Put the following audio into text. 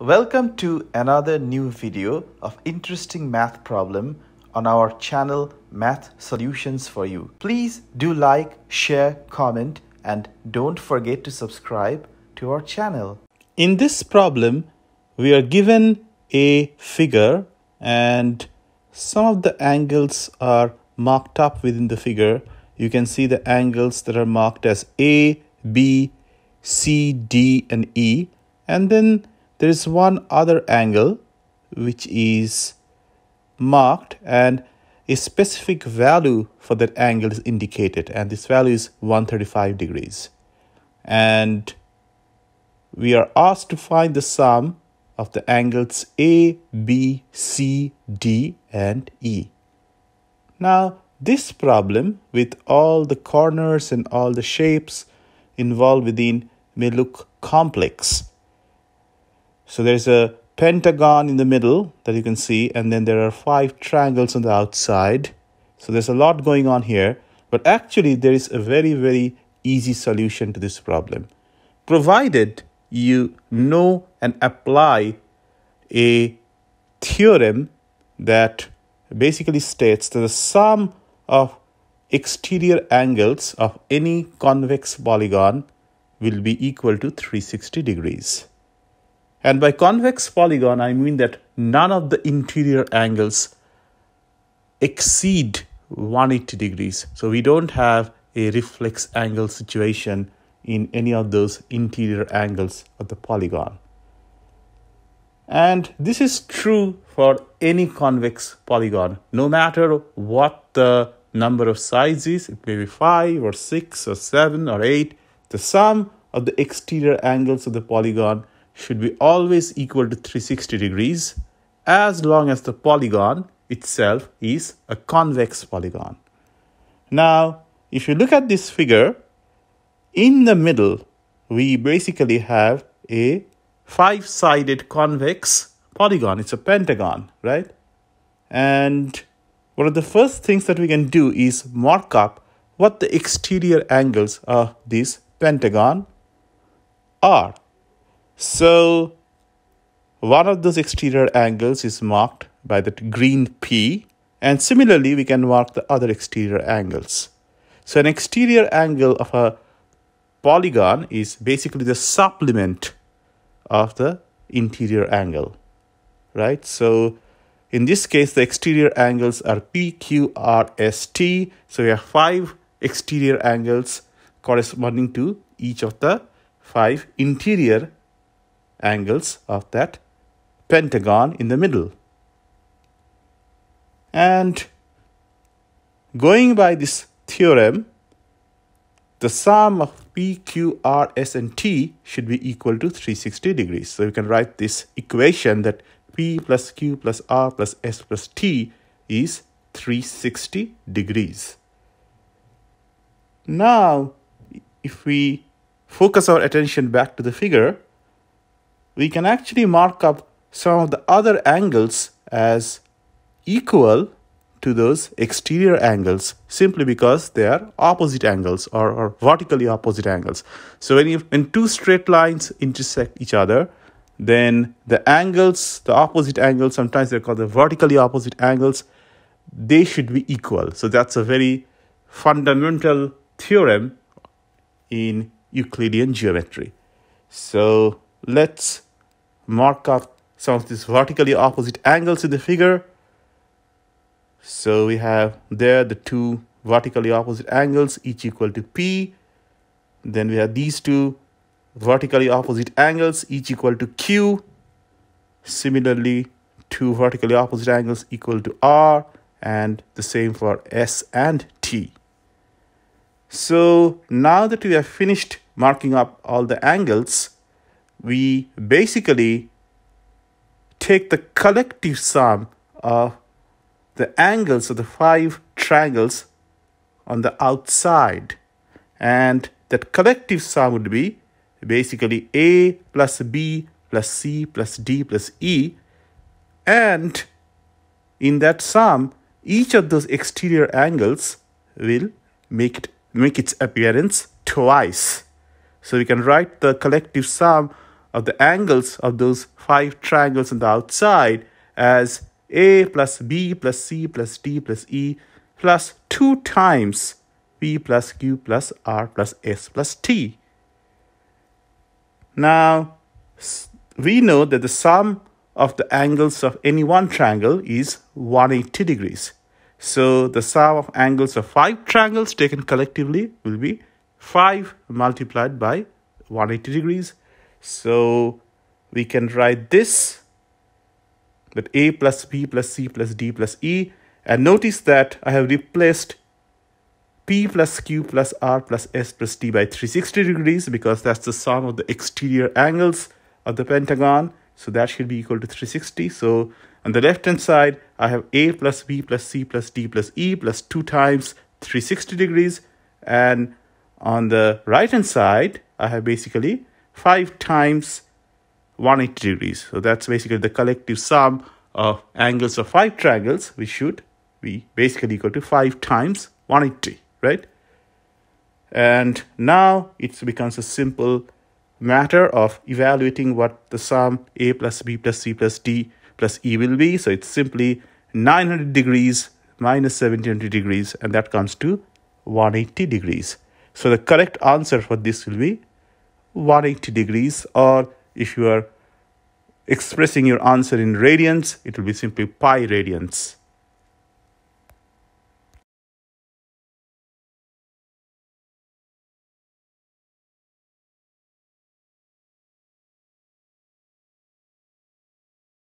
Welcome to another new video of interesting math problem on our channel Math Solutions for You. Please do like, share, comment and don't forget to subscribe to our channel. In this problem, we are given a figure and some of the angles are marked up within the figure. You can see the angles that are marked as A, B, C, D and E and then there is one other angle which is marked and a specific value for that angle is indicated and this value is 135 degrees and we are asked to find the sum of the angles A, B, C, D and E. Now this problem with all the corners and all the shapes involved within may look complex so there's a pentagon in the middle that you can see, and then there are five triangles on the outside. So there's a lot going on here, but actually there is a very, very easy solution to this problem. Provided you know and apply a theorem that basically states that the sum of exterior angles of any convex polygon will be equal to 360 degrees. And by convex polygon, I mean that none of the interior angles exceed 180 degrees. So we don't have a reflex angle situation in any of those interior angles of the polygon. And this is true for any convex polygon, no matter what the number of sides is, it may be 5 or 6 or 7 or 8, the sum of the exterior angles of the polygon should be always equal to 360 degrees as long as the polygon itself is a convex polygon. Now, if you look at this figure, in the middle, we basically have a five-sided convex polygon. It's a pentagon, right? And one of the first things that we can do is mark up what the exterior angles of this pentagon are. So one of those exterior angles is marked by that green P and similarly we can mark the other exterior angles. So an exterior angle of a polygon is basically the supplement of the interior angle, right? So in this case, the exterior angles are P, Q, R, S, T. So we have five exterior angles corresponding to each of the five interior angles of that pentagon in the middle. And going by this theorem, the sum of P, Q, R, S, and T should be equal to 360 degrees. So you can write this equation that P plus Q plus R plus S plus T is 360 degrees. Now, if we focus our attention back to the figure, we can actually mark up some of the other angles as equal to those exterior angles simply because they are opposite angles or, or vertically opposite angles. So when, you, when two straight lines intersect each other, then the angles, the opposite angles, sometimes they're called the vertically opposite angles, they should be equal. So that's a very fundamental theorem in Euclidean geometry. So let's mark up some of these vertically opposite angles in the figure. So we have there the two vertically opposite angles, each equal to P. Then we have these two vertically opposite angles, each equal to Q. Similarly, two vertically opposite angles equal to R and the same for S and T. So now that we have finished marking up all the angles, we basically take the collective sum of the angles of the five triangles on the outside. And that collective sum would be basically a plus b plus c plus d plus e. And in that sum each of those exterior angles will make it make its appearance twice. So we can write the collective sum of the angles of those five triangles on the outside as a plus b plus c plus d plus e plus 2 times p plus q plus r plus s plus t. Now, we know that the sum of the angles of any one triangle is 180 degrees. So the sum of angles of five triangles taken collectively will be 5 multiplied by 180 degrees. So we can write this that a plus b plus c plus d plus e and notice that I have replaced p plus q plus r plus s plus t by 360 degrees because that's the sum of the exterior angles of the pentagon. So that should be equal to 360. So on the left hand side, I have a plus b plus c plus d plus e plus 2 times 360 degrees. And on the right hand side, I have basically 5 times 180 degrees. So that's basically the collective sum of angles of five triangles, which should be basically equal to 5 times 180, right? And now it becomes a simple matter of evaluating what the sum a plus b plus c plus d plus e will be. So it's simply 900 degrees minus 720 degrees, and that comes to 180 degrees. So the correct answer for this will be 180 degrees, or if you are expressing your answer in radians, it will be simply pi radians.